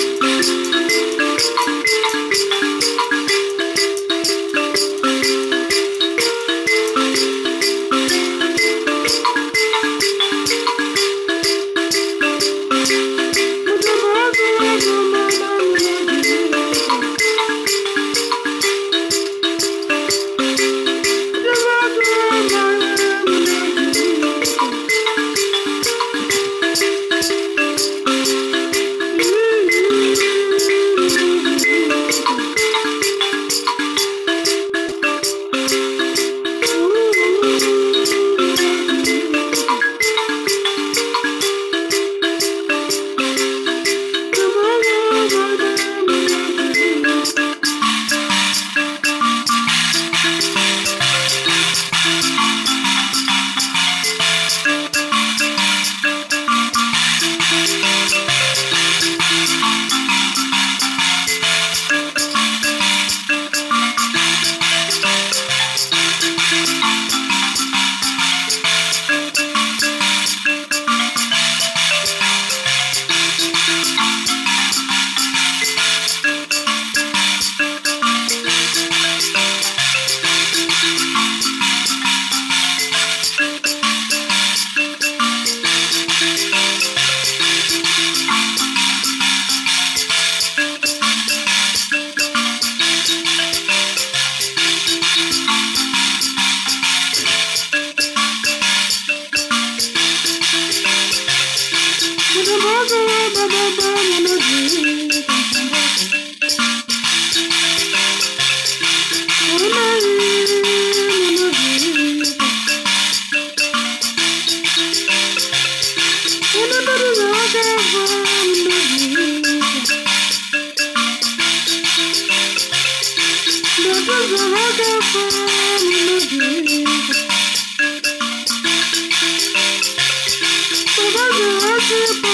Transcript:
Thank you. Super